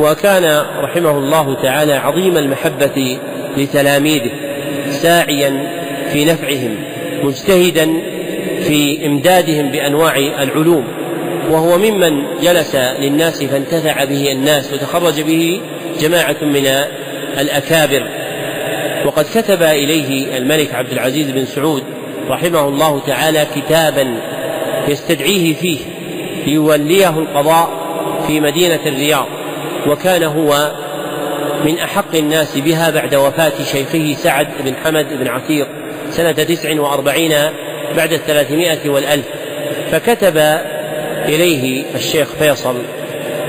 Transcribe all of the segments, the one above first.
وكان رحمه الله تعالى عظيم المحبة لتلاميذه ساعيا في نفعهم مجتهدا في إمدادهم بأنواع العلوم وهو ممن جلس للناس فانتفع به الناس وتخرج به جماعة من الأكابر. وقد كتب إليه الملك عبد العزيز بن سعود رحمه الله تعالى كتابا يستدعيه فيه ليوليه القضاء في مدينة الرياض. وكان هو من أحق الناس بها بعد وفاة شيخه سعد بن حمد بن عتيق سنة تسع وأربعين بعد الثلاثمائة والألف. فكتب إليه الشيخ فيصل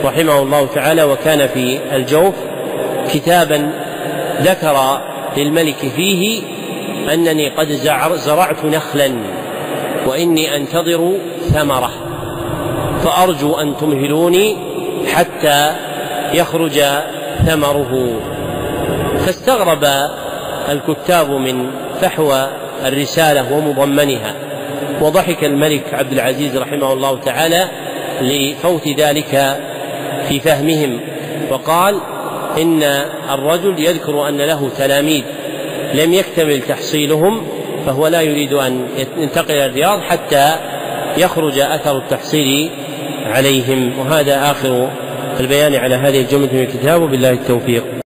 رحمه الله تعالى وكان في الجوف كتابا ذكر للملك فيه أنني قد زرعت نخلا وإني أنتظر ثمرة فأرجو أن تمهلوني حتى يخرج ثمره. فاستغرب الكتاب من فحوى الرسالة ومضمنها. وضحك الملك عبد العزيز رحمه الله تعالى لفوت ذلك في فهمهم. وقال إن الرجل يذكر أن له تلاميذ لم يكتمل تحصيلهم فهو لا يريد أن ينتقل الرياض حتى يخرج أثر التحصيل عليهم. وهذا آخر البيان على هذه الجملة من الكتاب وبالله التوفيق.